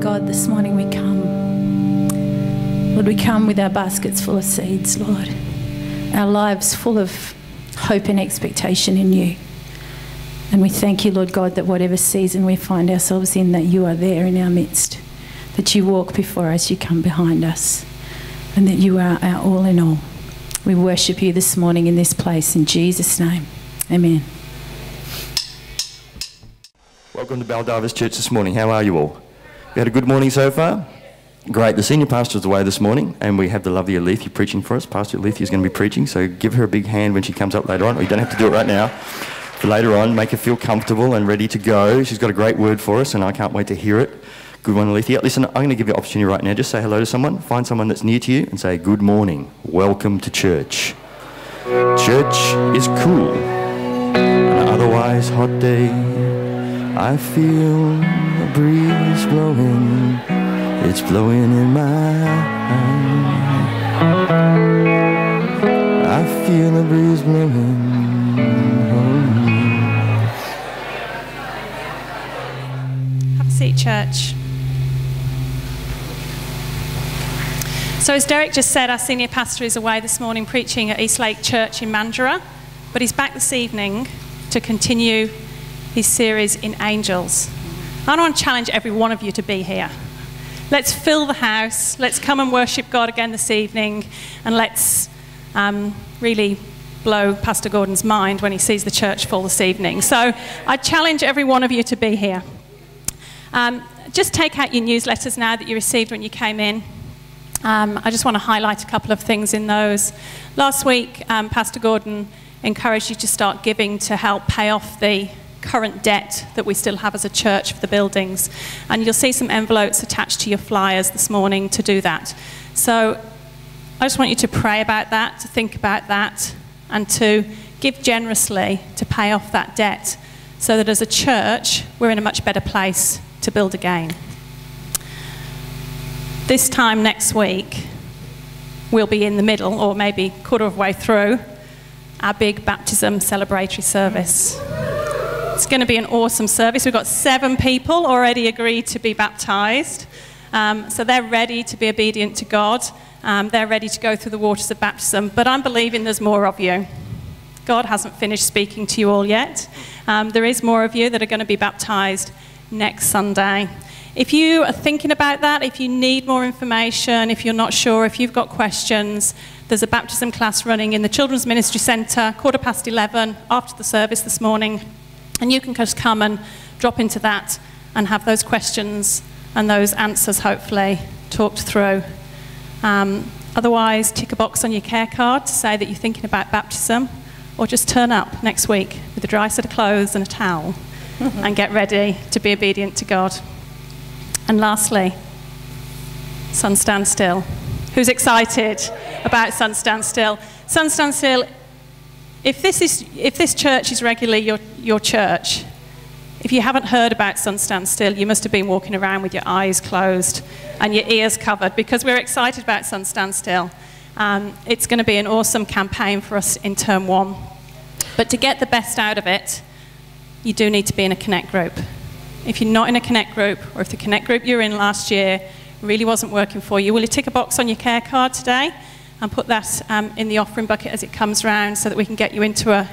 God, this morning we come. Lord, we come with our baskets full of seeds, Lord. Our lives full of hope and expectation in you. And we thank you, Lord God, that whatever season we find ourselves in, that you are there in our midst, that you walk before us, you come behind us, and that you are our all in all. We worship you this morning in this place in Jesus' name. Amen. Welcome to Baldivis Church this morning. How are you all? You had a good morning so far? Great. The senior pastor is away this morning, and we have the lovely Alethea preaching for us. Pastor Alethea is going to be preaching, so give her a big hand when she comes up later on. You don't have to do it right now. For later on, make her feel comfortable and ready to go. She's got a great word for us, and I can't wait to hear it. Good one, Alethea. Listen, I'm going to give you an opportunity right now. Just say hello to someone. Find someone that's near to you and say, Good morning. Welcome to church. Church is cool. An otherwise hot day. I feel a breeze blowing. It's blowing in my eye. I feel a breeze blowing. Have a seat, church. So, as Derek just said, our senior pastor is away this morning preaching at East Lake Church in Mandurah, but he's back this evening to continue his series in Angels. I want to challenge every one of you to be here. Let's fill the house. Let's come and worship God again this evening, and let's um, really blow Pastor Gordon's mind when he sees the church full this evening. So, I challenge every one of you to be here. Um, just take out your newsletters now that you received when you came in. Um, I just want to highlight a couple of things in those. Last week, um, Pastor Gordon encouraged you to start giving to help pay off the current debt that we still have as a church for the buildings. And you'll see some envelopes attached to your flyers this morning to do that. So I just want you to pray about that, to think about that, and to give generously to pay off that debt so that as a church, we're in a much better place to build again. This time next week, we'll be in the middle, or maybe quarter of way through, our big baptism celebratory service. It's going to be an awesome service. We've got seven people already agreed to be baptized. Um, so they're ready to be obedient to God. Um, they're ready to go through the waters of baptism. But I'm believing there's more of you. God hasn't finished speaking to you all yet. Um, there is more of you that are going to be baptized next Sunday. If you are thinking about that, if you need more information, if you're not sure, if you've got questions, there's a baptism class running in the Children's Ministry Centre, quarter past 11, after the service this morning. And you can just come and drop into that and have those questions and those answers hopefully talked through. Um, otherwise, tick a box on your care card to say that you're thinking about baptism, or just turn up next week with a dry set of clothes and a towel and get ready to be obedient to God. And lastly, Sun Stand Still. Who's excited about Sun Stand Still? Sun Stand Still, if this, is, if this church is regularly your, your church, if you haven't heard about Sun Stand Still, you must have been walking around with your eyes closed and your ears covered because we're excited about Sun Stand Still. Um, it's going to be an awesome campaign for us in term one. But to get the best out of it, you do need to be in a connect group. If you're not in a connect group, or if the connect group you were in last year really wasn't working for you, will you tick a box on your care card today and put that um, in the offering bucket as it comes round so that we can get you into a,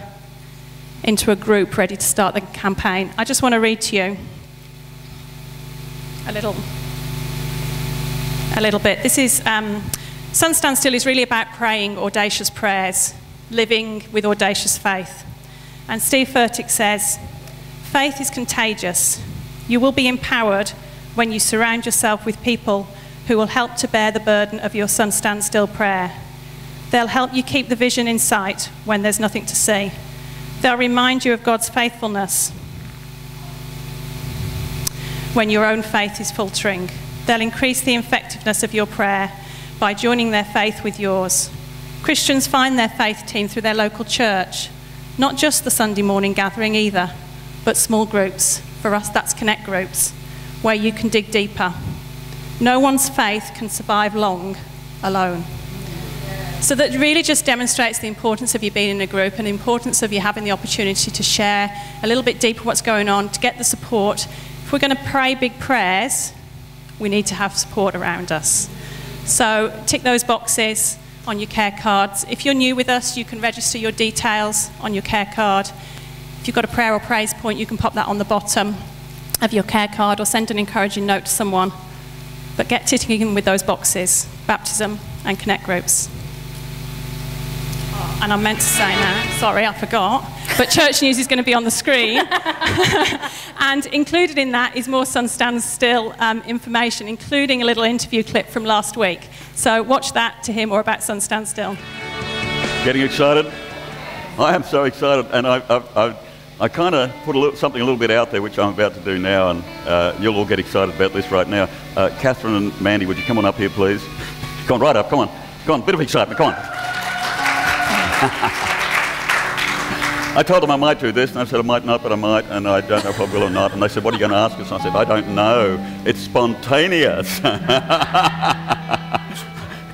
into a group ready to start the campaign? I just want to read to you a little, a little bit. This is um, Sun Stand Still is really about praying audacious prayers, living with audacious faith. And Steve Furtick says, Faith is contagious. You will be empowered when you surround yourself with people who will help to bear the burden of your Sun Stand Still prayer. They'll help you keep the vision in sight when there's nothing to see. They'll remind you of God's faithfulness when your own faith is faltering. They'll increase the effectiveness of your prayer by joining their faith with yours. Christians find their faith team through their local church, not just the Sunday morning gathering either, but small groups. For us, that's connect groups, where you can dig deeper. No one's faith can survive long alone. So that really just demonstrates the importance of you being in a group and the importance of you having the opportunity to share a little bit deeper what's going on, to get the support. If we're going to pray big prayers, we need to have support around us. So tick those boxes on your care cards. If you're new with us, you can register your details on your care card. If you've got a prayer or praise point, you can pop that on the bottom of your care card or send an encouraging note to someone. But get ticking with those boxes baptism and connect groups. And I meant to say now, sorry, I forgot. But Church News is going to be on the screen. and included in that is more Sun Stand Still um, information, including a little interview clip from last week. So watch that to hear more about Sun Stand Still. Getting excited? I am so excited. And I, I, I, I kind of put a little, something a little bit out there, which I'm about to do now. And uh, you'll all get excited about this right now. Uh, Catherine and Mandy, would you come on up here, please? Come on, right up. Come on. Come on, bit of excitement. Come on. I told them I might do this, and I said I might not, but I might, and I don't know if I will or not. And they said, What are you going to ask us? And I said, I don't know. It's spontaneous.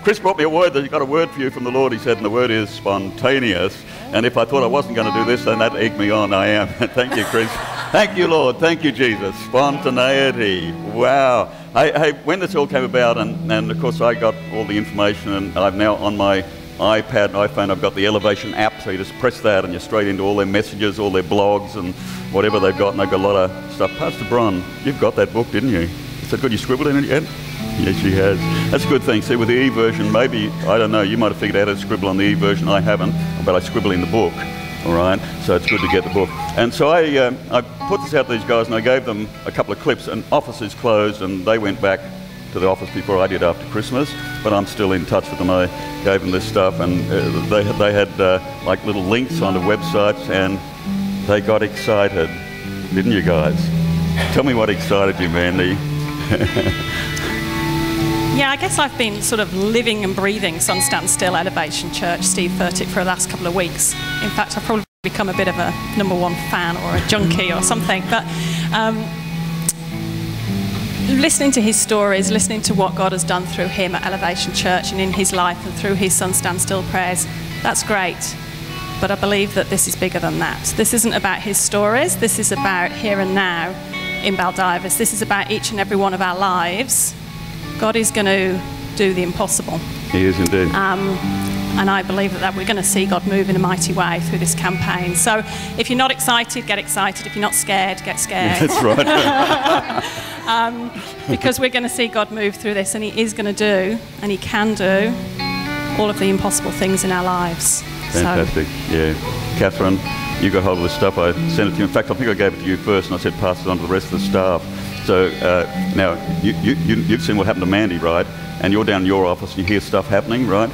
Chris brought me a word that he got a word for you from the Lord, he said, and the word is spontaneous. And if I thought I wasn't going to do this, then that egged me on. I am. Thank you, Chris. Thank you, Lord. Thank you, Jesus. Spontaneity. Wow. Hey, hey, when this all came about, and, and of course I got all the information, and I'm now on my iPad and iPhone, I've got the Elevation app, so you just press that and you're straight into all their messages, all their blogs, and whatever they've got, and they've got a lot of stuff. Pastor Bron, you've got that book, didn't you? That good? You scribbled in it yet? Yes, she has. That's a good thing. See, with the e version, maybe, I don't know, you might have figured out how to scribble on the e version. I haven't, but I scribble in the book. All right, so it's good to get the book. And so I, uh, I put this out to these guys and I gave them a couple of clips, and offices closed, and they went back to the office before I did after Christmas, but I'm still in touch with them. I gave them this stuff, and uh, they, they had uh, like little links onto websites, and they got excited, didn't you guys? Tell me what excited you, Mandy. Yeah, I guess I've been sort of living and breathing Sun Stand Still Elevation Church, Steve Furtick, for the last couple of weeks. In fact, I've probably become a bit of a number one fan or a junkie or something. But um, listening to his stories, listening to what God has done through him at Elevation Church and in his life and through his Sun Stand Still prayers, that's great. But I believe that this is bigger than that. This isn't about his stories, this is about here and now in Baldivis. This is about each and every one of our lives. God is going to do the impossible. He is indeed. Um, and I believe that, that we're going to see God move in a mighty way through this campaign. So if you're not excited, get excited. If you're not scared, get scared. That's right. um, because we're going to see God move through this, and He is going to do, and He can do, all of the impossible things in our lives. Fantastic. So. Yeah. Catherine, you got hold of the stuff. I sent it to you. In fact, I think I gave it to you first, and I said pass it on to the rest of the staff. So uh, now you, you, you've seen what happened to Mandy, right? And you're down in your office and you hear stuff happening, right?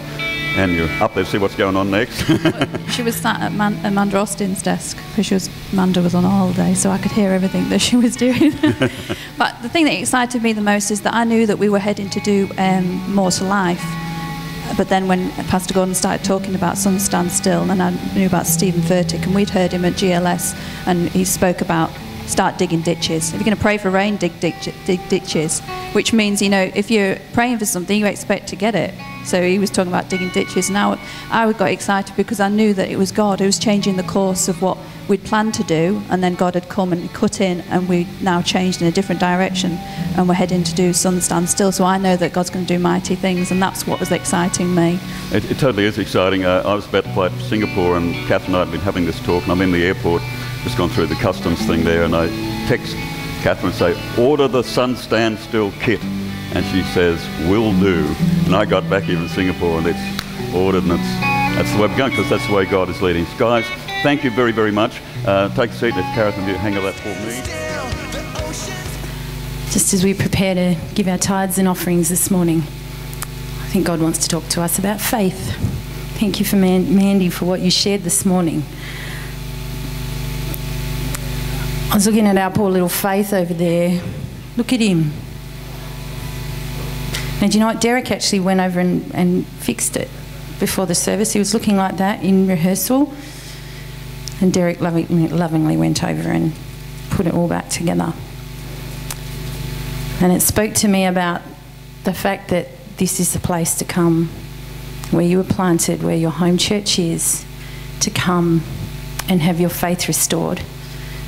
and you're up there to see what's going on next. she was sat at Man- Amanda Austin's desk because she was Amanda was on holiday, so I could hear everything that she was doing. but the thing that excited me the most is that I knew that we were heading to do um, more to life. But then when Pastor Gordon started talking about Sun Stand Still, and I knew about Steven Furtick, and we'd heard him at GLS, and he spoke about start digging ditches. If you're going to pray for rain, dig, dig, dig ditches, which means, you know, if you're praying for something, you expect to get it. So he was talking about digging ditches. And now I got excited because I knew that it was God who was changing the course of what we'd planned to do, and then God had come and cut in, and we now changed in a different direction, and we're heading to do Sun Stand Still. So I know that God's going to do mighty things, and that's what was exciting me. It, it totally is exciting. Uh, I was about to fly to Singapore, and Kath and I had been having this talk, and I'm in the airport, just gone through the customs thing there, and I text Catherine and say, order the Sun Stand Still kit. And she says, will do. And I got back here in Singapore and it's ordered and it's, that's the way we're going because that's the way God is leading. Guys, thank you very, very much. Uh, take a seat if Gareth and you hang on that for me. Just as we prepare to give our tithes and offerings this morning, I think God wants to talk to us about faith. Thank you for Man- Mandy for what you shared this morning. I was looking at our poor little Faith over there. Look at him. And do you know what? Derek actually went over and, and fixed it before the service. He was looking like that in rehearsal. And Derek lovingly went over and put it all back together. And it spoke to me about the fact that this is the place to come where you were planted, where your home church is, to come and have your faith restored,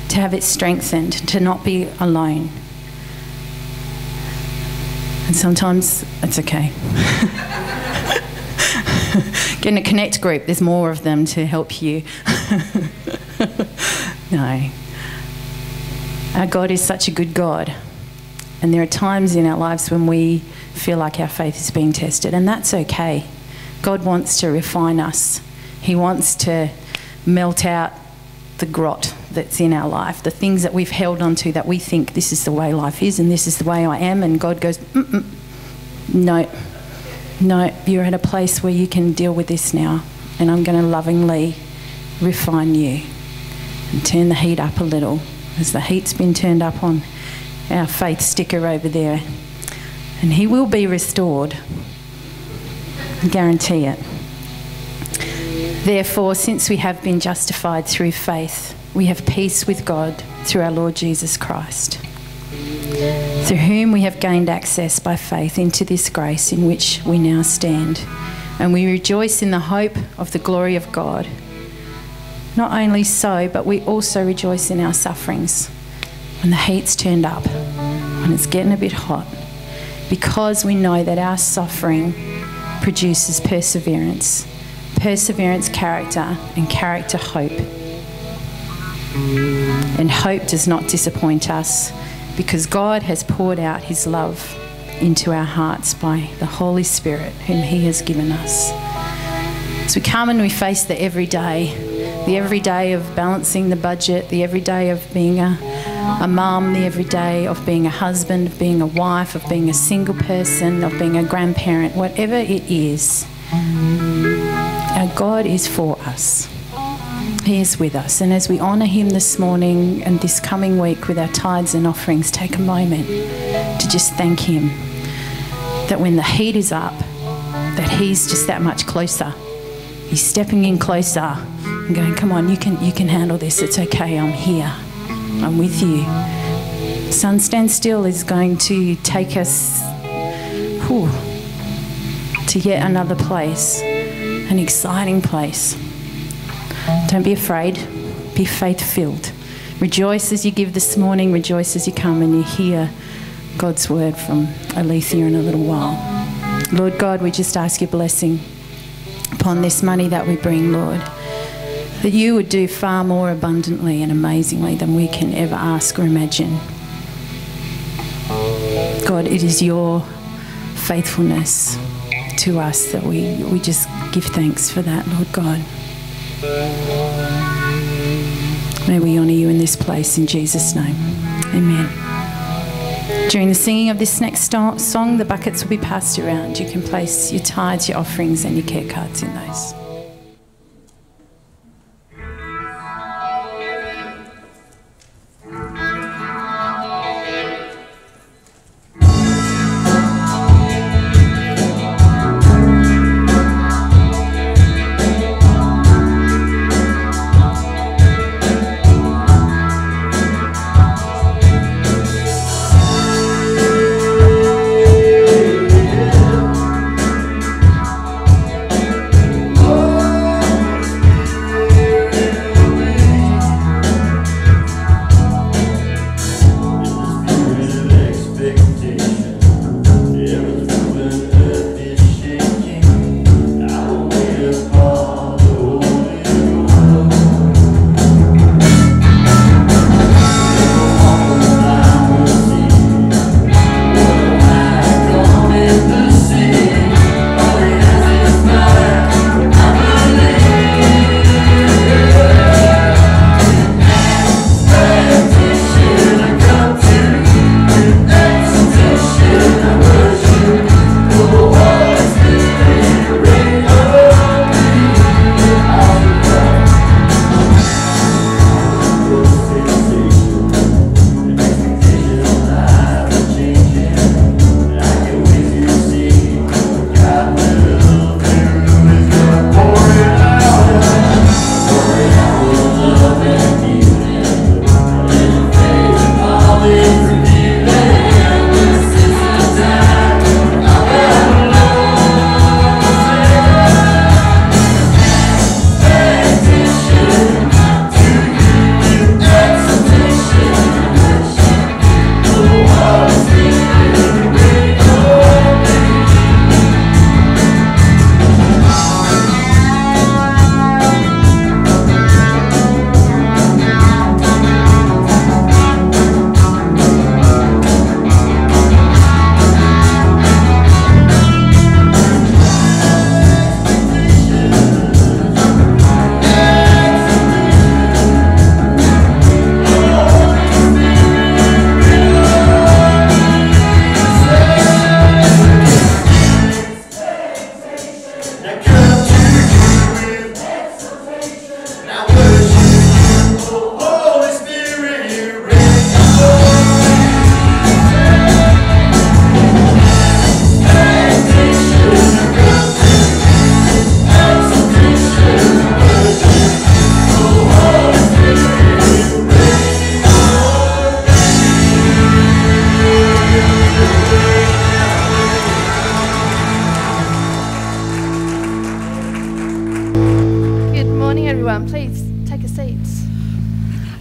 to have it strengthened, to not be alone. And sometimes it's okay. Get in a connect group, there's more of them to help you. no. Our God is such a good God. And there are times in our lives when we feel like our faith is being tested, and that's okay. God wants to refine us, He wants to melt out the grot that's in our life, the things that we've held onto that we think this is the way life is and this is the way I am, and God goes, Mm-mm. no, no, you're at a place where you can deal with this now, and I'm going to lovingly refine you and turn the heat up a little as the heat's been turned up on our faith sticker over there. And he will be restored. I guarantee it. Therefore, since we have been justified through faith, we have peace with God through our Lord Jesus Christ, through whom we have gained access by faith into this grace in which we now stand. And we rejoice in the hope of the glory of God. Not only so, but we also rejoice in our sufferings when the heat's turned up, when it's getting a bit hot, because we know that our suffering produces perseverance, perseverance, character, and character, hope. And hope does not disappoint us because God has poured out his love into our hearts by the Holy Spirit, whom he has given us. As we come and we face the everyday, the everyday of balancing the budget, the everyday of being a, a mum, the everyday of being a husband, of being a wife, of being a single person, of being a grandparent, whatever it is, our God is for us. He is with us. And as we honour Him this morning and this coming week with our tithes and offerings, take a moment to just thank Him that when the heat is up, that He's just that much closer. He's stepping in closer and going, "Come on, you can you can handle this. It's okay. I'm here. I'm with you." Sun Stand Still is going to take us whew, to yet another place, an exciting place. Don't be afraid. Be faith filled. Rejoice as you give this morning. Rejoice as you come and you hear God's word from Alethea in a little while. Lord God, we just ask your blessing upon this money that we bring, Lord. That you would do far more abundantly and amazingly than we can ever ask or imagine. God, it is your faithfulness to us that we, we just give thanks for that, Lord God. May we honour you in this place in Jesus' name. Amen. During the singing of this next song, the buckets will be passed around. You can place your tithes, your offerings, and your care cards in those.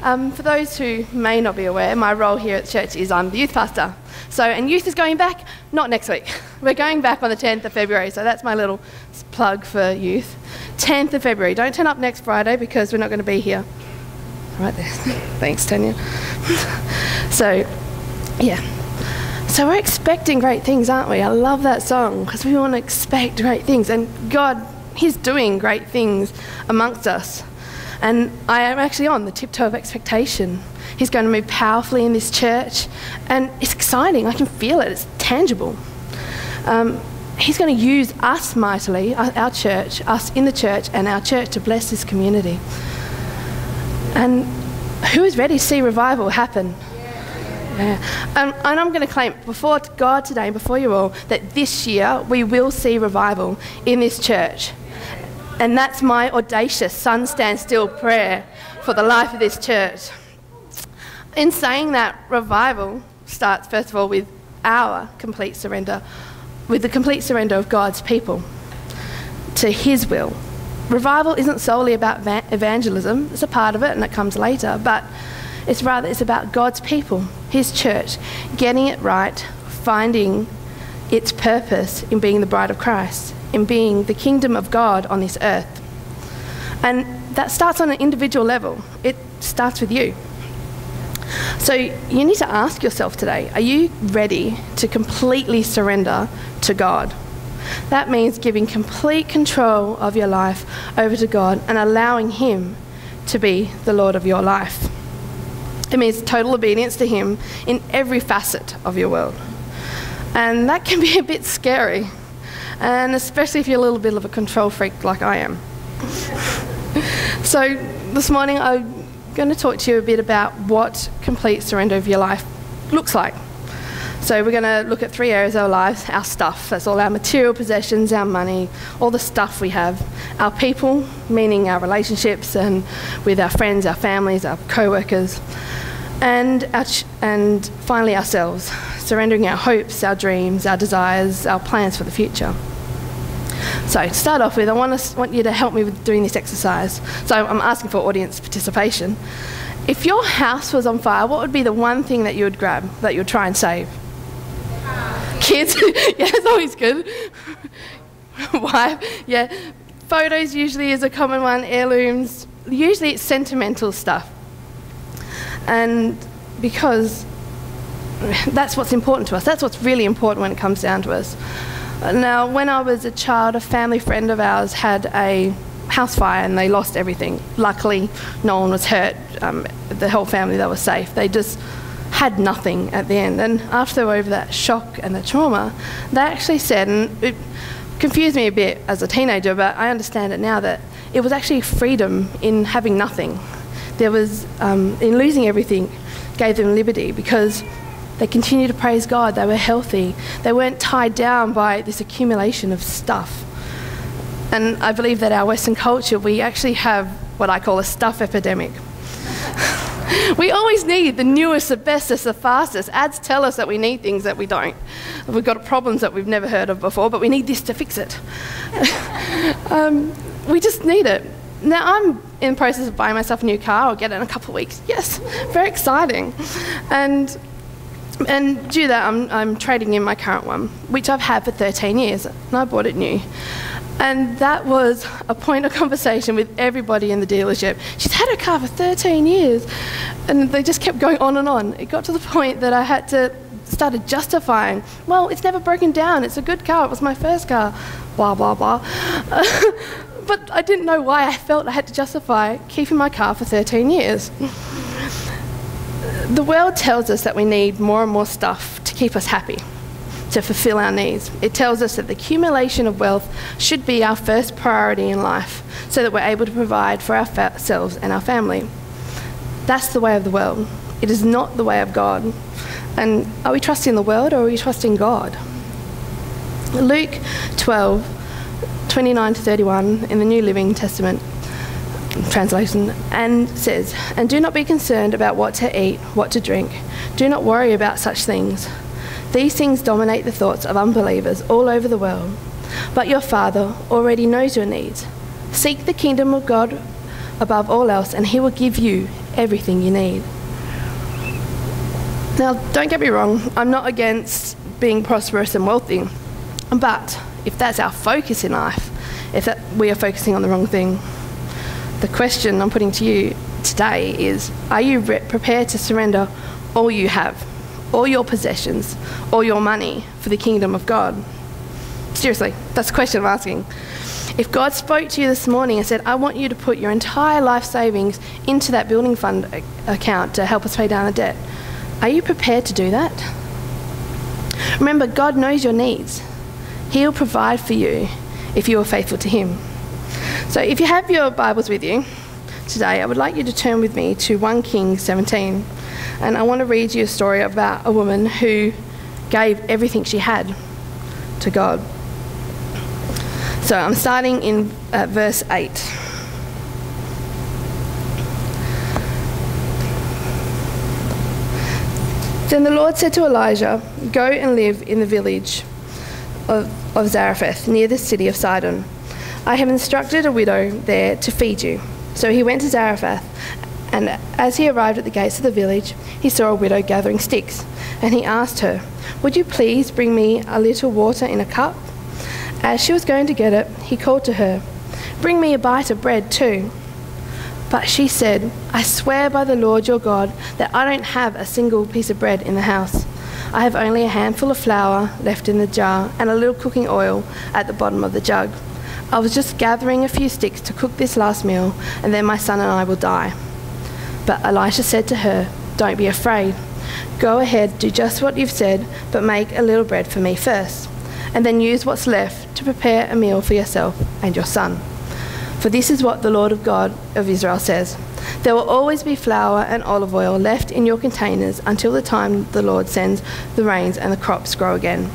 Um, for those who may not be aware, my role here at church is I'm the youth pastor. So, and youth is going back not next week. We're going back on the 10th of February. So that's my little plug for youth. 10th of February. Don't turn up next Friday because we're not going to be here. Right there. Thanks, Tanya. so, yeah. So we're expecting great things, aren't we? I love that song because we want to expect great things. And God, He's doing great things amongst us. And I am actually on the tiptoe of expectation. He's going to move powerfully in this church. And it's exciting. I can feel it, it's tangible. Um, he's going to use us mightily, our church, us in the church, and our church to bless this community. And who is ready to see revival happen? Yeah. Um, and I'm going to claim before God today and before you all that this year we will see revival in this church. And that's my audacious sun stand still prayer for the life of this church. In saying that, revival starts first of all with our complete surrender, with the complete surrender of God's people to His will. Revival isn't solely about evangelism, it's a part of it and it comes later, but it's rather it's about God's people, His church, getting it right, finding its purpose in being the bride of Christ, in being the kingdom of God on this earth. And that starts on an individual level. It starts with you. So you need to ask yourself today are you ready to completely surrender to God? That means giving complete control of your life over to God and allowing Him to be the Lord of your life. It means total obedience to Him in every facet of your world. And that can be a bit scary, and especially if you're a little bit of a control freak like I am. so, this morning I'm going to talk to you a bit about what complete surrender of your life looks like. So, we're going to look at three areas of our lives our stuff, that's all our material possessions, our money, all the stuff we have, our people, meaning our relationships and with our friends, our families, our co workers, and, and finally ourselves, surrendering our hopes, our dreams, our desires, our plans for the future. So, to start off with, I want, to, want you to help me with doing this exercise. So, I'm asking for audience participation. If your house was on fire, what would be the one thing that you would grab, that you would try and save? Kids? yeah, it's always good. Wife? Yeah. Photos usually is a common one, heirlooms. Usually it's sentimental stuff. And because that's what's important to us, that's what's really important when it comes down to us. Now, when I was a child, a family friend of ours had a house fire and they lost everything. Luckily, no one was hurt. Um, the whole family, they were safe. They just had nothing at the end. And after they were over that shock and the trauma, they actually said, and it confused me a bit as a teenager, but I understand it now, that it was actually freedom in having nothing there was, um, in losing everything, gave them liberty because they continued to praise God. They were healthy. They weren't tied down by this accumulation of stuff. And I believe that our Western culture, we actually have what I call a stuff epidemic. we always need the newest, the bestest, the fastest. Ads tell us that we need things that we don't. We've got problems that we've never heard of before, but we need this to fix it. um, we just need it. Now, I'm in the process of buying myself a new car. I'll get it in a couple of weeks. Yes, very exciting. And, and due to that, I'm, I'm trading in my current one, which I've had for 13 years, and I bought it new. And that was a point of conversation with everybody in the dealership. She's had her car for 13 years. And they just kept going on and on. It got to the point that I had to started justifying, well, it's never broken down. It's a good car. It was my first car. Blah, blah, blah. but I didn't know why I felt I had to justify keeping my car for 13 years. the world tells us that we need more and more stuff to keep us happy, to fulfill our needs. It tells us that the accumulation of wealth should be our first priority in life so that we're able to provide for ourselves and our family. That's the way of the world. It is not the way of God. And are we trusting the world or are we trusting God? Luke 12 29 to 31 in the New Living Testament translation and says, And do not be concerned about what to eat, what to drink. Do not worry about such things. These things dominate the thoughts of unbelievers all over the world. But your Father already knows your needs. Seek the kingdom of God above all else, and He will give you everything you need. Now, don't get me wrong, I'm not against being prosperous and wealthy, but if that's our focus in life, if that, we are focusing on the wrong thing, the question I'm putting to you today is Are you re- prepared to surrender all you have, all your possessions, all your money for the kingdom of God? Seriously, that's the question I'm asking. If God spoke to you this morning and said, I want you to put your entire life savings into that building fund account to help us pay down the debt, are you prepared to do that? Remember, God knows your needs. He'll provide for you if you are faithful to Him. So if you have your Bibles with you today, I would like you to turn with me to 1 Kings 17. And I want to read you a story about a woman who gave everything she had to God. So I'm starting in uh, verse 8. Then the Lord said to Elijah, Go and live in the village of, of Zarephath, near the city of Sidon. I have instructed a widow there to feed you. So he went to Zarephath, and as he arrived at the gates of the village, he saw a widow gathering sticks, and he asked her, Would you please bring me a little water in a cup? As she was going to get it, he called to her, Bring me a bite of bread too. But she said, I swear by the Lord your God that I don't have a single piece of bread in the house. I have only a handful of flour left in the jar and a little cooking oil at the bottom of the jug. I was just gathering a few sticks to cook this last meal, and then my son and I will die. But Elisha said to her, Don't be afraid. Go ahead, do just what you've said, but make a little bread for me first, and then use what's left to prepare a meal for yourself and your son. For this is what the Lord of God of Israel says There will always be flour and olive oil left in your containers until the time the Lord sends the rains and the crops grow again.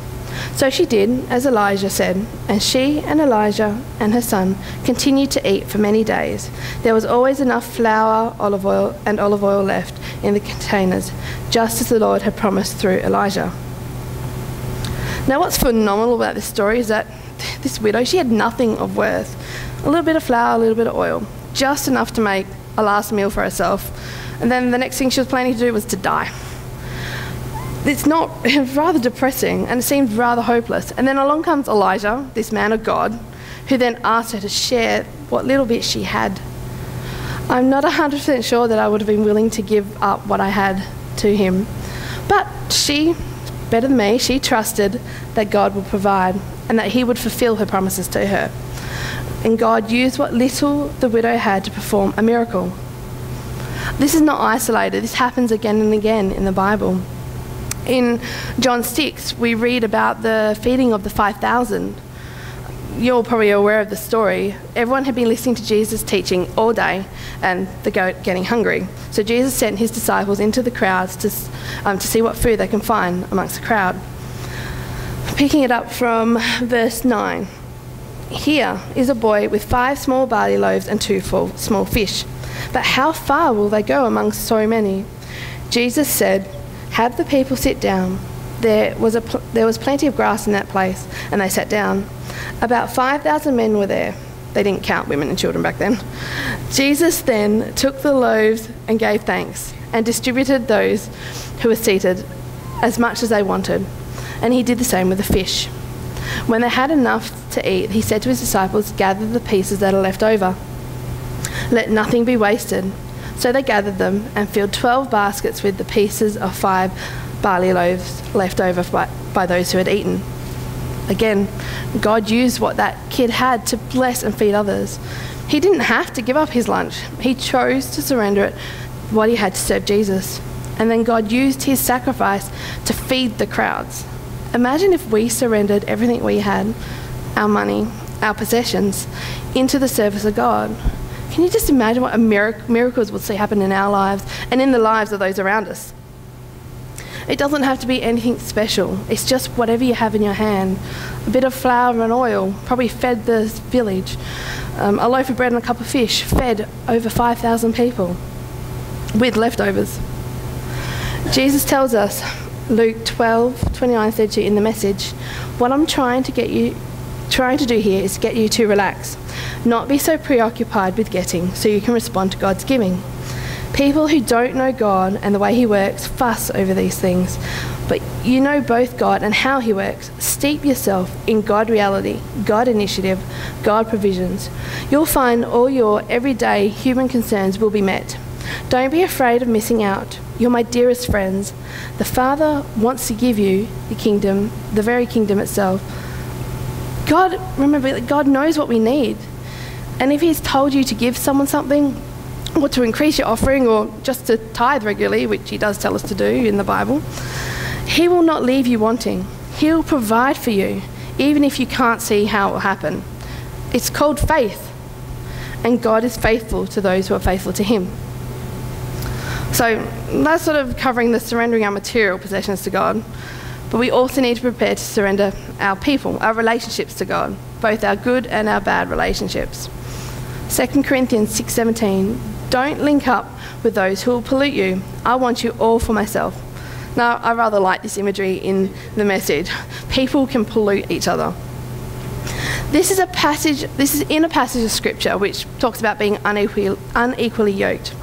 So she did as Elijah said, and she and Elijah and her son continued to eat for many days. There was always enough flour, olive oil, and olive oil left in the containers, just as the Lord had promised through Elijah. Now, what's phenomenal about this story is that this widow, she had nothing of worth a little bit of flour, a little bit of oil, just enough to make a last meal for herself. And then the next thing she was planning to do was to die it's not rather depressing and it seemed rather hopeless. And then along comes Elijah, this man of God, who then asked her to share what little bit she had. I'm not 100% sure that I would have been willing to give up what I had to him. But she, better than me, she trusted that God would provide and that he would fulfill her promises to her. And God used what little the widow had to perform a miracle. This is not isolated, this happens again and again in the Bible in John 6, we read about the feeding of the 5,000. You're probably aware of the story. Everyone had been listening to Jesus teaching all day and they're getting hungry. So Jesus sent his disciples into the crowds to, um, to see what food they can find amongst the crowd. Picking it up from verse 9. Here is a boy with five small barley loaves and two small fish. But how far will they go among so many? Jesus said, have the people sit down. There was, a pl- there was plenty of grass in that place, and they sat down. About 5,000 men were there. They didn't count women and children back then. Jesus then took the loaves and gave thanks and distributed those who were seated as much as they wanted. And he did the same with the fish. When they had enough to eat, he said to his disciples, Gather the pieces that are left over. Let nothing be wasted. So they gathered them and filled twelve baskets with the pieces of five barley loaves left over by, by those who had eaten. Again, God used what that kid had to bless and feed others. He didn't have to give up his lunch, he chose to surrender it, what he had to serve Jesus. And then God used his sacrifice to feed the crowds. Imagine if we surrendered everything we had, our money, our possessions, into the service of God. Can you just imagine what miracles we'll see happen in our lives and in the lives of those around us? It doesn't have to be anything special. It's just whatever you have in your hand. A bit of flour and oil probably fed the village. Um, a loaf of bread and a cup of fish fed over 5,000 people with leftovers. Jesus tells us, Luke 12, 29, 32 in the message, what I'm trying to get you trying to do here is get you to relax, not be so preoccupied with getting so you can respond to God's giving. People who don't know God and the way He works fuss over these things, but you know both God and how He works. Steep yourself in God reality, God initiative, God provisions. You'll find all your everyday human concerns will be met. Don't be afraid of missing out. You're my dearest friends. The Father wants to give you the kingdom, the very kingdom itself. God, remember, that God knows what we need. And if He's told you to give someone something, or to increase your offering, or just to tithe regularly, which He does tell us to do in the Bible, He will not leave you wanting. He'll provide for you, even if you can't see how it will happen. It's called faith, and God is faithful to those who are faithful to Him. So that's sort of covering the surrendering our material possessions to God. But we also need to prepare to surrender our people, our relationships to God, both our good and our bad relationships. 2 Corinthians 6:17 Don't link up with those who will pollute you. I want you all for myself. Now, I rather like this imagery in the message. People can pollute each other. This is a passage this is in a passage of scripture which talks about being unequally, unequally yoked.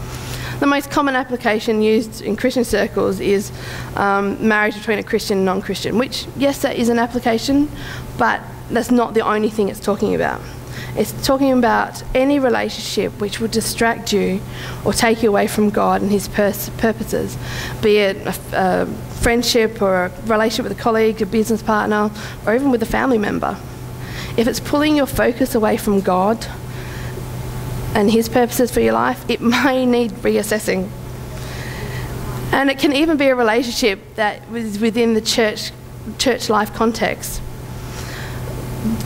The most common application used in Christian circles is um, marriage between a Christian and non Christian, which, yes, that is an application, but that's not the only thing it's talking about. It's talking about any relationship which would distract you or take you away from God and His purposes, be it a, a friendship or a relationship with a colleague, a business partner, or even with a family member. If it's pulling your focus away from God, and His purposes for your life, it may need reassessing. And it can even be a relationship that is within the church, church life context.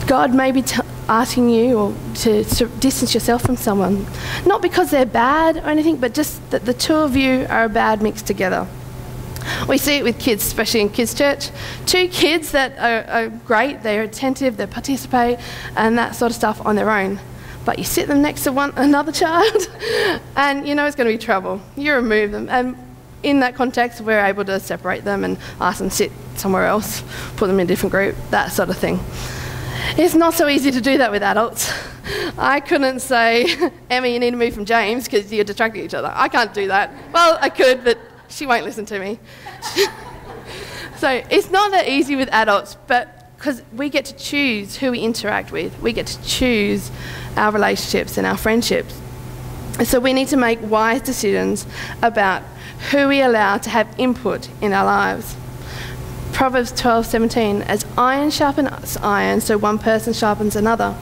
God may be asking you or to, to distance yourself from someone, not because they're bad or anything, but just that the two of you are a bad mix together. We see it with kids, especially in kids' church. Two kids that are, are great, they're attentive, they participate, and that sort of stuff on their own but you sit them next to one another child and you know it's going to be trouble. You remove them. And in that context, we're able to separate them and ask them to sit somewhere else, put them in a different group, that sort of thing. It's not so easy to do that with adults. I couldn't say, Emma, you need to move from James because you're distracting each other. I can't do that. Well, I could, but she won't listen to me. so it's not that easy with adults, but because we get to choose who we interact with, we get to choose our relationships and our friendships. So we need to make wise decisions about who we allow to have input in our lives. Proverbs 12:17 as iron sharpens iron so one person sharpens another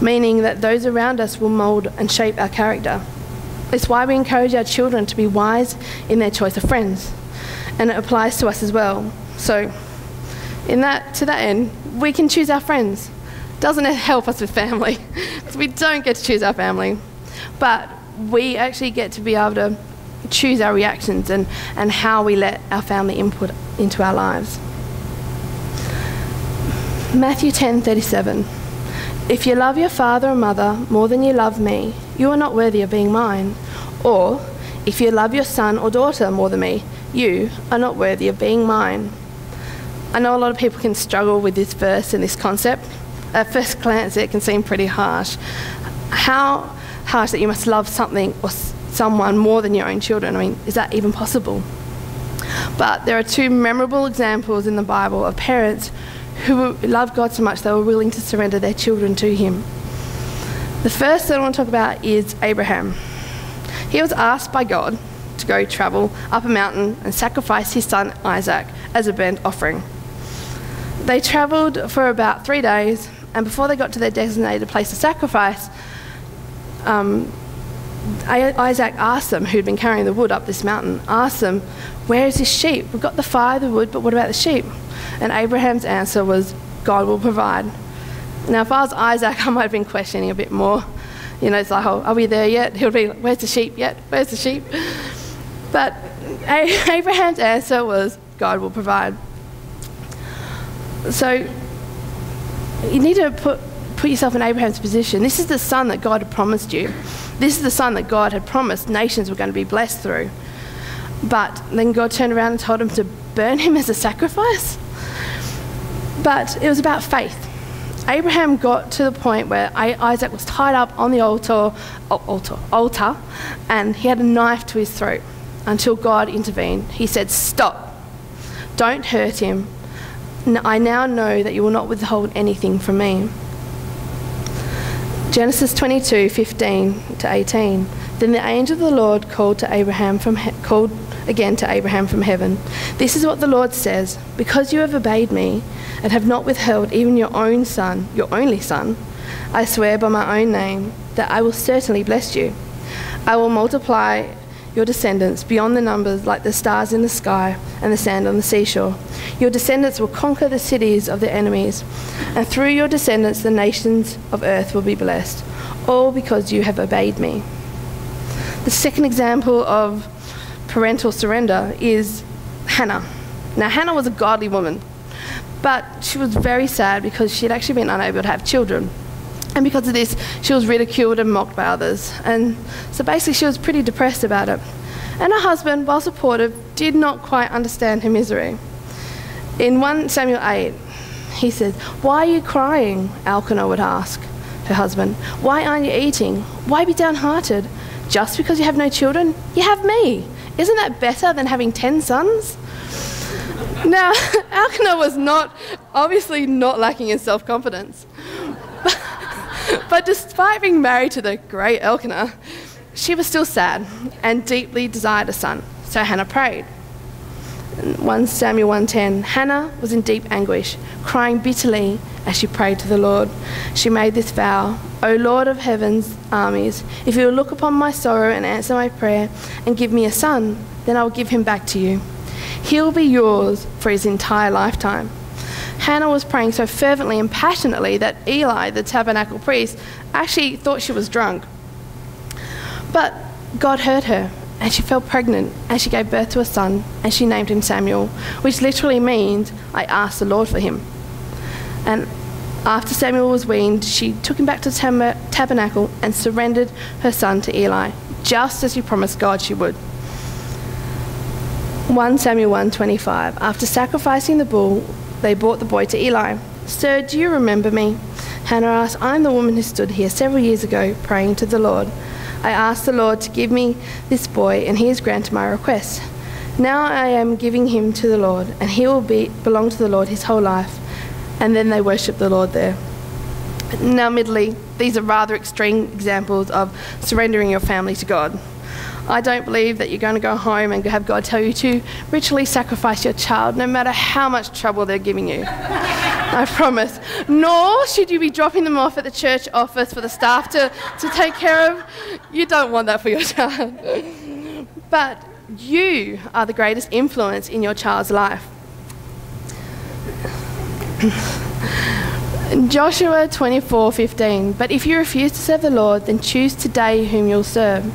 meaning that those around us will mold and shape our character. It's why we encourage our children to be wise in their choice of friends and it applies to us as well. So in that to that end we can choose our friends doesn't it help us with family because we don't get to choose our family. But we actually get to be able to choose our reactions and, and how we let our family input into our lives. Matthew 10:37 If you love your father or mother more than you love me, you are not worthy of being mine. Or if you love your son or daughter more than me, you are not worthy of being mine. I know a lot of people can struggle with this verse and this concept at first glance, it can seem pretty harsh. How harsh that you must love something or someone more than your own children? I mean, is that even possible? But there are two memorable examples in the Bible of parents who loved God so much they were willing to surrender their children to Him. The first that I want to talk about is Abraham. He was asked by God to go travel up a mountain and sacrifice his son Isaac as a burnt offering. They travelled for about three days and before they got to their designated place of sacrifice, um, Isaac asked them, who'd been carrying the wood up this mountain, asked them, Where is this sheep? We've got the fire, the wood, but what about the sheep? And Abraham's answer was, God will provide. Now, if I was Isaac, I might have been questioning a bit more. You know, it's like, oh, are we there yet? He'll be, where's the sheep yet? Where's the sheep? But Abraham's answer was, God will provide. So you need to put, put yourself in Abraham's position. This is the son that God had promised you. This is the son that God had promised nations were going to be blessed through. But then God turned around and told him to burn him as a sacrifice. But it was about faith. Abraham got to the point where Isaac was tied up on the altar, altar, altar, and he had a knife to his throat until God intervened. He said, Stop, don't hurt him. I now know that you will not withhold anything from me. Genesis 22 15 to 18. Then the angel of the Lord called to Abraham from called again to Abraham from heaven. This is what the Lord says: Because you have obeyed me and have not withheld even your own son, your only son, I swear by my own name that I will certainly bless you. I will multiply your descendants beyond the numbers like the stars in the sky and the sand on the seashore. Your descendants will conquer the cities of their enemies, and through your descendants the nations of earth will be blessed, all because you have obeyed me. The second example of parental surrender is Hannah. Now, Hannah was a godly woman, but she was very sad because she had actually been unable to have children. And because of this, she was ridiculed and mocked by others. And so basically, she was pretty depressed about it. And her husband, while supportive, did not quite understand her misery. In 1 Samuel 8, he says, Why are you crying? Elkanah would ask her husband. Why aren't you eating? Why be downhearted? Just because you have no children? You have me. Isn't that better than having 10 sons? Now, Elkanah was not, obviously not lacking in self confidence. But despite being married to the great Elkanah, she was still sad and deeply desired a son. So Hannah prayed. 1 Samuel 1:10 Hannah was in deep anguish, crying bitterly as she prayed to the Lord. She made this vow, O Lord of heaven's armies, if you will look upon my sorrow and answer my prayer and give me a son, then I will give him back to you. He will be yours for his entire lifetime. Hannah was praying so fervently and passionately that Eli, the tabernacle priest, actually thought she was drunk. But God heard her, and she fell pregnant, and she gave birth to a son, and she named him Samuel, which literally means, I asked the Lord for him. And after Samuel was weaned, she took him back to the tabernacle and surrendered her son to Eli, just as she promised God she would. 1 Samuel 1:25 After sacrificing the bull, they brought the boy to Eli. Sir, do you remember me? Hannah asked, I'm the woman who stood here several years ago praying to the Lord. I asked the Lord to give me this boy, and he has granted my request. Now I am giving him to the Lord, and he will be, belong to the Lord his whole life. And then they worship the Lord there. Now, admittedly, these are rather extreme examples of surrendering your family to God. I don't believe that you're going to go home and have God tell you to ritually sacrifice your child no matter how much trouble they're giving you. I promise. Nor should you be dropping them off at the church office for the staff to, to take care of. You don't want that for your child. But you are the greatest influence in your child's life. Joshua 24:15 But if you refuse to serve the Lord then choose today whom you'll serve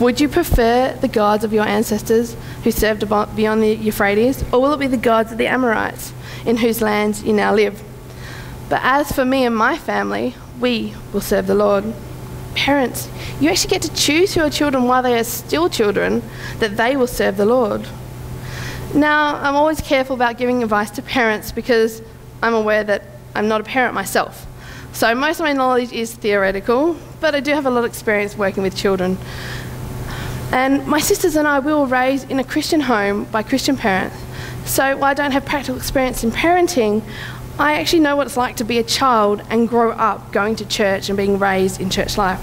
would you prefer the gods of your ancestors who served beyond the Euphrates, or will it be the gods of the Amorites in whose lands you now live? But as for me and my family, we will serve the Lord. Parents, you actually get to choose your children while they are still children, that they will serve the Lord. Now, I'm always careful about giving advice to parents because I'm aware that I'm not a parent myself. So most of my knowledge is theoretical, but I do have a lot of experience working with children. And my sisters and I, we were raised in a Christian home by Christian parents. So while I don't have practical experience in parenting, I actually know what it's like to be a child and grow up going to church and being raised in church life.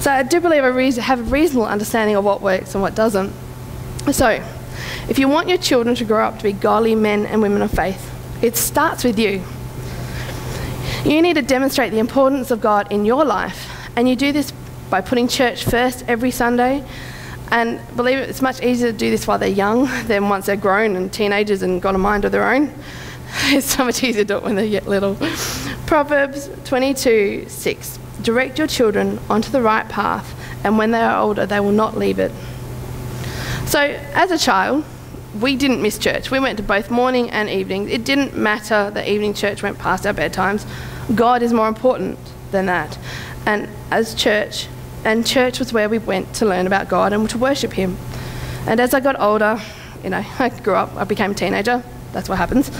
So I do believe I have a reasonable understanding of what works and what doesn't. So, if you want your children to grow up to be godly men and women of faith, it starts with you. You need to demonstrate the importance of God in your life, and you do this by putting church first every Sunday and believe it, it's much easier to do this while they're young than once they're grown and teenagers and got a mind of their own. It's so much easier to do it when they get little. Proverbs 22 6. Direct your children onto the right path, and when they are older, they will not leave it. So, as a child, we didn't miss church. We went to both morning and evening. It didn't matter that evening church went past our bedtimes. God is more important than that. And as church, and church was where we went to learn about God and to worship Him. And as I got older, you know, I grew up, I became a teenager, that's what happens.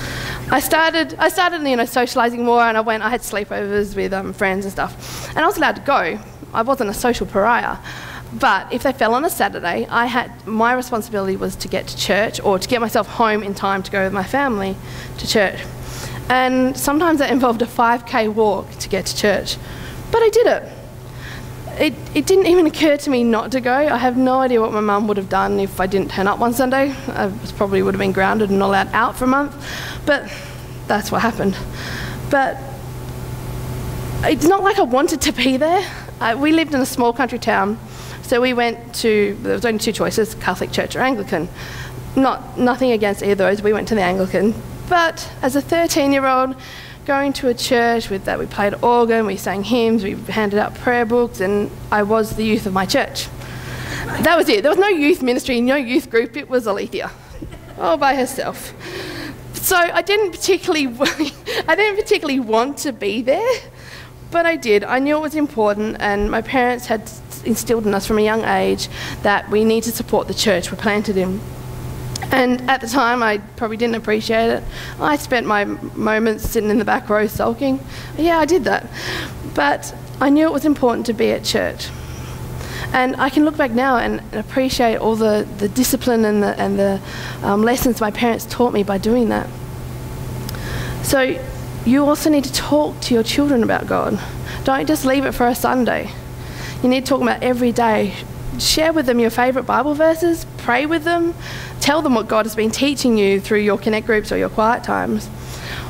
I started, I started, you know, socialising more, and I went. I had sleepovers with um, friends and stuff, and I was allowed to go. I wasn't a social pariah, but if they fell on a Saturday, I had my responsibility was to get to church or to get myself home in time to go with my family to church. And sometimes that involved a 5k walk to get to church, but I did it. It, it didn't even occur to me not to go. I have no idea what my mum would have done if I didn't turn up one Sunday. I probably would have been grounded and not allowed out for a month, but that's what happened. But it's not like I wanted to be there. I, we lived in a small country town so we went to, there was only two choices, Catholic Church or Anglican. Not, nothing against either of those, we went to the Anglican. But as a 13 year old, going to a church with that, we played organ, we sang hymns, we handed out prayer books, and I was the youth of my church. That was it. There was no youth ministry, no youth group, it was Alethea, all by herself. So I didn't particularly, I didn't particularly want to be there, but I did. I knew it was important, and my parents had instilled in us from a young age that we need to support the church we're planted in. And at the time, I probably didn't appreciate it. I spent my moments sitting in the back row sulking. Yeah, I did that. But I knew it was important to be at church. And I can look back now and, appreciate all the, the discipline and the, and the um, lessons my parents taught me by doing that. So you also need to talk to your children about God. Don't just leave it for a Sunday. You need to talk about every day. Share with them your favourite Bible verses, pray with them, tell them what God has been teaching you through your connect groups or your quiet times.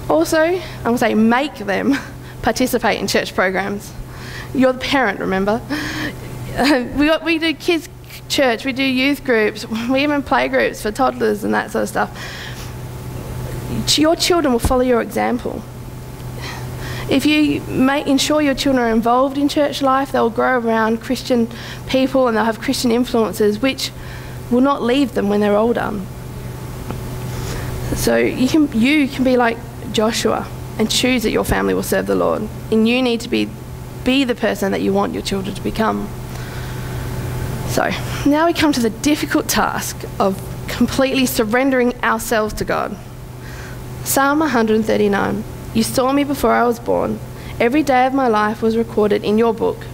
Also, I'm going to say make them participate in church programs. You're the parent, remember? we, got, we do kids' church, we do youth groups, we even play groups for toddlers and that sort of stuff. Your children will follow your example. If you make, ensure your children are involved in church life, they'll grow around Christian people and they'll have Christian influences which will not leave them when they're older. So you can, you can be like Joshua and choose that your family will serve the Lord. And you need to be, be the person that you want your children to become. So now we come to the difficult task of completely surrendering ourselves to God. Psalm 139. You saw me before I was born. Every day of my life was recorded in your book.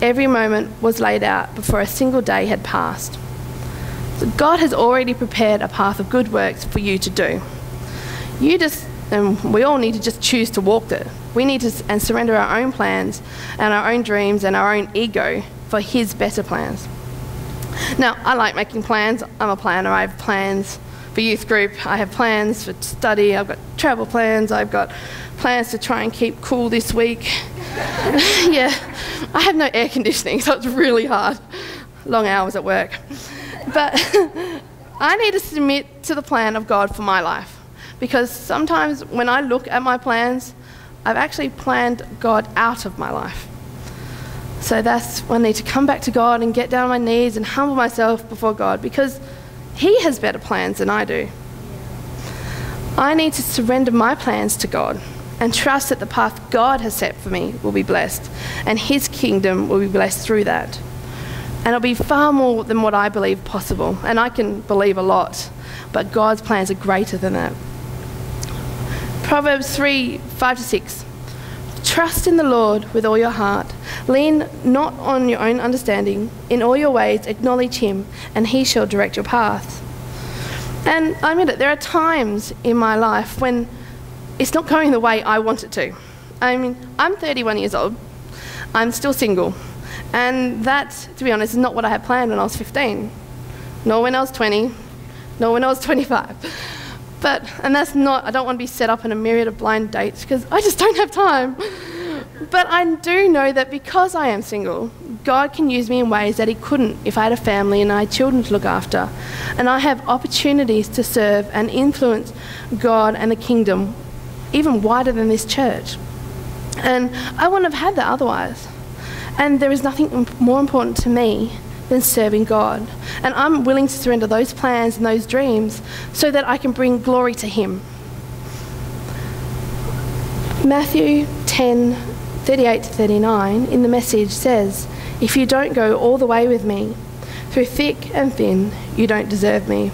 Every moment was laid out before a single day had passed. So God has already prepared a path of good works for you to do. You just, and we all need to just choose to walk it. We need to and surrender our own plans and our own dreams and our own ego for His better plans. Now, I like making plans. I'm a planner. I have plans for youth group. I have plans for study. I've got travel plans. I've got plans to try and keep cool this week. yeah, I have no air conditioning, so it's really hard. Long hours at work. But I need to submit to the plan of God for my life. Because sometimes when I look at my plans, I've actually planned God out of my life. So that's when I need to come back to God and get down on my knees and humble myself before God because he has better plans than I do. I need to surrender my plans to God and trust that the path God has set for me will be blessed and His kingdom will be blessed through that. And it'll be far more than what I believe possible. And I can believe a lot, but God's plans are greater than that. Proverbs 3 5 to 6. Trust in the Lord with all your heart. Lean not on your own understanding. In all your ways, acknowledge Him, and He shall direct your paths. And I admit it, there are times in my life when it's not going the way I want it to. I mean, I'm 31 years old, I'm still single, and that, to be honest, is not what I had planned when I was 15, nor when I was 20, nor when I was 25. But, and that's not, I don't want to be set up in a myriad of blind dates because I just don't have time. But I do know that because I am single, God can use me in ways that He couldn't if I had a family and I had children to look after. And I have opportunities to serve and influence God and the kingdom even wider than this church. And I wouldn't have had that otherwise. And there is nothing more important to me than serving God. And I'm willing to surrender those plans and those dreams so that I can bring glory to Him. Matthew 10 38 to 39 in the message says, If you don't go all the way with me, through thick and thin, you don't deserve me.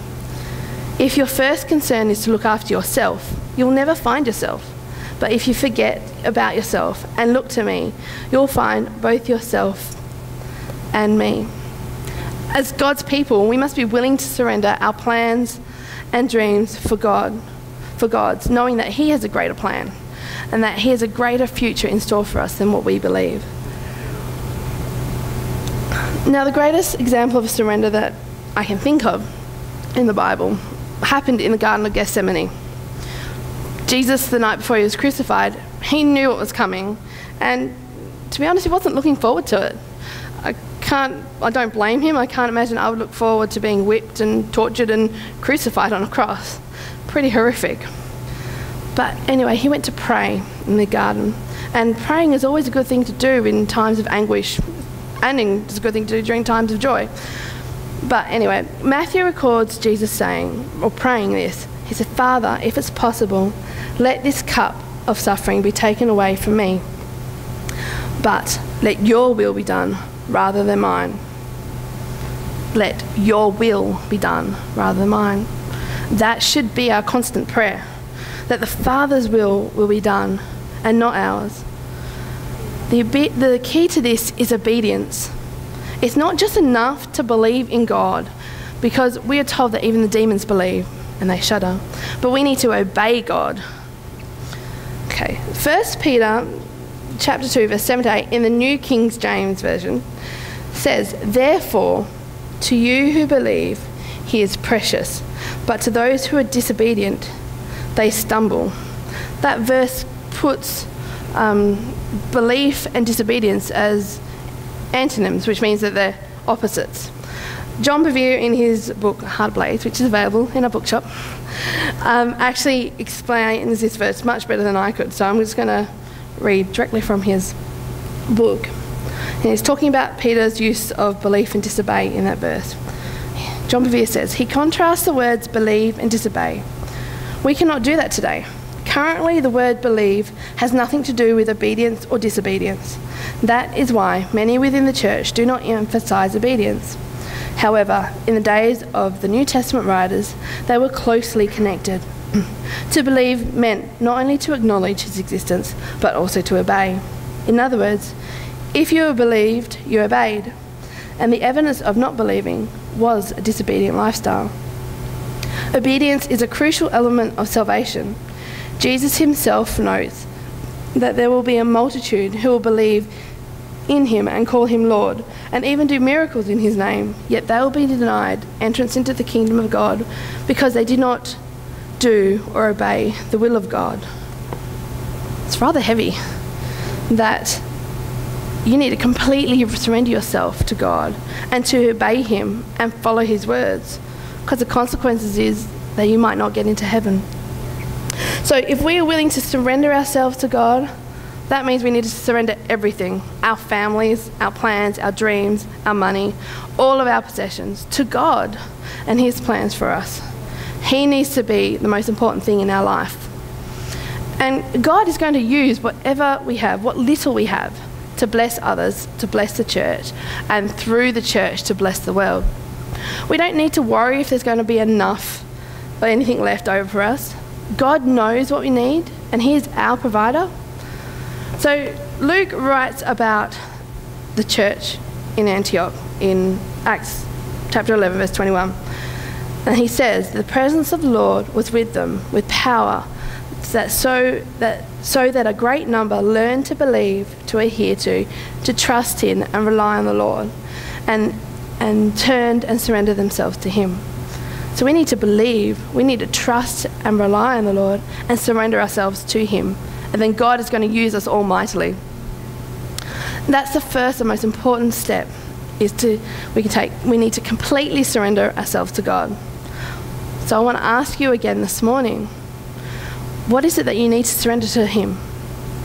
If your first concern is to look after yourself, you'll never find yourself. But if you forget about yourself and look to me, you'll find both yourself and me. As God's people, we must be willing to surrender our plans and dreams for God, for God's, knowing that He has a greater plan and that He has a greater future in store for us than what we believe. Now, the greatest example of surrender that I can think of in the Bible happened in the Garden of Gethsemane. Jesus, the night before he was crucified, he knew what was coming, and to be honest, he wasn't looking forward to it. Can't, I don't blame him. I can't imagine I would look forward to being whipped and tortured and crucified on a cross. Pretty horrific. But anyway, he went to pray in the garden, and praying is always a good thing to do in times of anguish, and it's a good thing to do during times of joy. But anyway, Matthew records Jesus saying, or praying this. He said, Father, if it's possible, let this cup of suffering be taken away from me. But let your will be done rather than mine. Let your will be done rather than mine. That should be our constant prayer. That the Father's will will be done and not ours. The, the key to this is obedience. It's not just enough to believe in God, because we are told that even the demons believe and they shudder. But we need to obey God. Okay, 1 Peter chapter 2, verse 7 to 8 in the New King James Version says, Therefore, to you who believe, he is precious, but to those who are disobedient, they stumble. That verse puts um, belief and disobedience as antonyms, which means that they're opposites. John Bevere, in his book Hard which is available in a bookshop, um, actually explains this verse much better than I could. So I'm just going to read directly from his book. And he's talking about Peter's use of belief and disobey in that verse. John Bevere says, He contrasts the words believe and disobey. We cannot do that today. Currently, the word believe has nothing to do with obedience or disobedience. That is why many within the church do not emphasize obedience. However, in the days of the New Testament writers, they were closely connected. to believe meant not only to acknowledge his existence, but also to obey. In other words, if you were believed, you obeyed. And the evidence of not believing was a disobedient lifestyle. Obedience is a crucial element of salvation. Jesus himself notes that there will be a multitude who will believe in him and call him Lord, and even do miracles in his name, yet they will be denied entrance into the kingdom of God because they did not do or obey the will of God. It's rather heavy that you need to completely surrender yourself to God and to obey him and follow his words because the consequences is that you might not get into heaven. So if we are willing to surrender ourselves to God, that means we need to surrender everything our families, our plans, our dreams, our money, all of our possessions to God and His plans for us. He needs to be the most important thing in our life. And God is going to use whatever we have, what little we have, to bless others, to bless the church, and through the church to bless the world. We don't need to worry if there's going to be enough or anything left over for us. God knows what we need, and He is our provider. So Luke writes about the church in Antioch in Acts chapter 11, verse 21. And he says, The presence of the Lord was with them with power, that so that, so that a great number learned to believe, to adhere to, to trust in, and rely on the Lord, and, and turned and surrendered themselves to Him. So we need to believe, we need to trust and rely on the Lord, and surrender ourselves to Him and then God is going to use us all mightily. That's the first and most important step is to we can take we need to completely surrender ourselves to God. So I want to ask you again this morning, what is it that you need to surrender to him?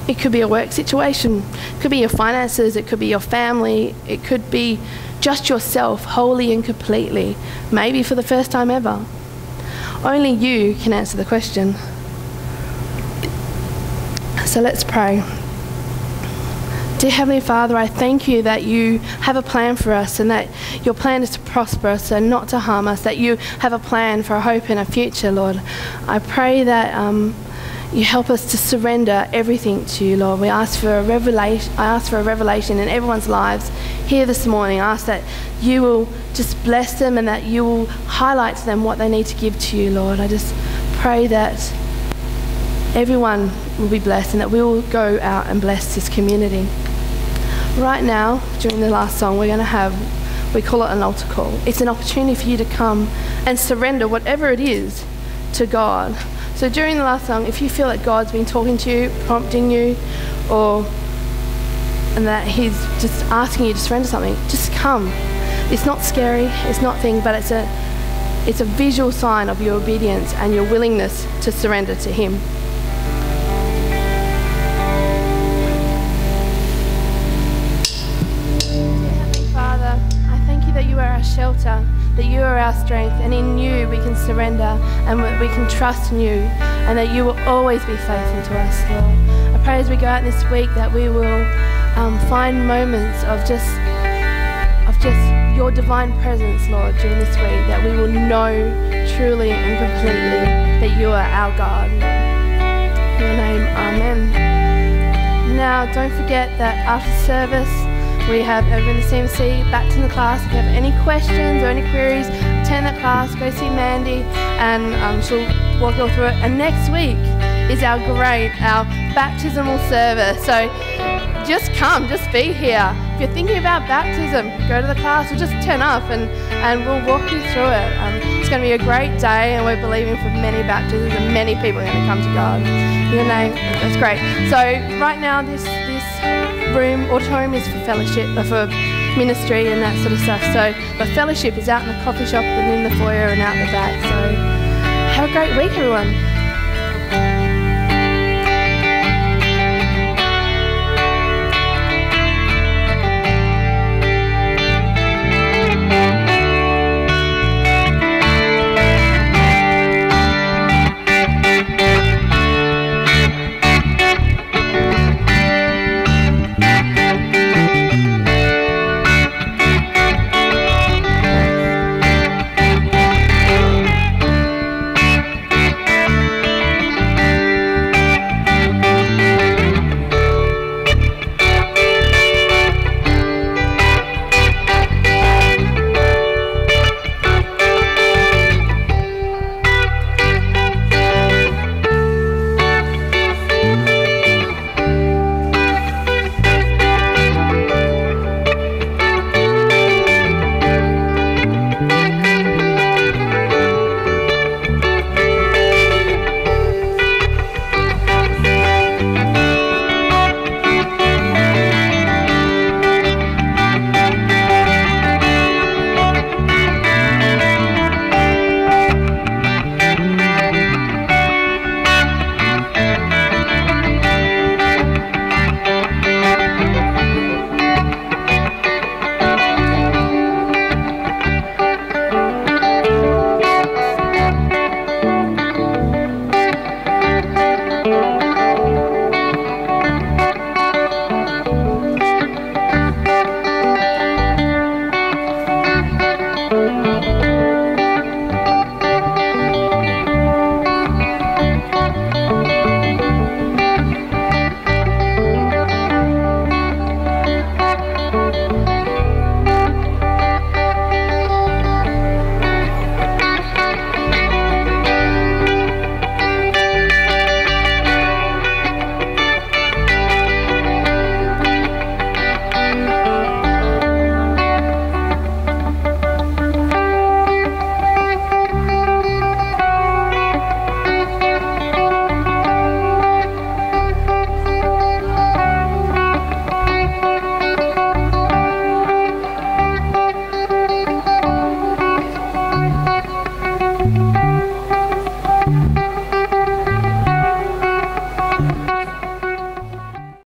It could be a work situation, it could be your finances, it could be your family, it could be just yourself wholly and completely, maybe for the first time ever. Only you can answer the question. So let's pray. Dear Heavenly Father, I thank you that you have a plan for us and that your plan is to prosper us and not to harm us, that you have a plan for a hope and a future, Lord. I pray that um, you help us to surrender everything to you, Lord. We ask for a revelation. I ask for a revelation in everyone's lives here this morning. I ask that you will just bless them and that you will highlight to them what they need to give to you, Lord. I just pray that everyone will be blessed and that we will go out and bless this community. Right now, during the last song, we're going to have, we call it an altar call. It's an opportunity for you to come and surrender whatever it is to God. So during the last song, if you feel that God's been talking to you, prompting you, or and that He's just asking you to surrender something, just come. It's not scary, it's not thing, but it's a it's a visual sign of your obedience and your willingness to surrender to Him. That you are our strength, and in you we can surrender and we can trust in you, and that you will always be faithful to us, Lord. I pray as we go out this week that we will um, find moments of just of just your divine presence, Lord, during this week, that we will know truly and completely that you are our God. In your name, Amen. Now, don't forget that after service, we have over in the CMC back to the class. If you have any questions or any queries, attend that class, go see Mandy, and um, she'll walk you all through it. And next week is our great, our baptismal service. So just come, just be here. If you're thinking about baptism, go to the class or just turn up and, and we'll walk you through it. Um, it's going to be a great day and we're believing for many baptisms and many people are going to come to God. In Your name, that's great. So right now this, this room, auditorium is for fellowship, uh, for ministry and that sort of stuff. So, but fellowship is out in the coffee shop and in the foyer and out the back. So have a great week, everyone.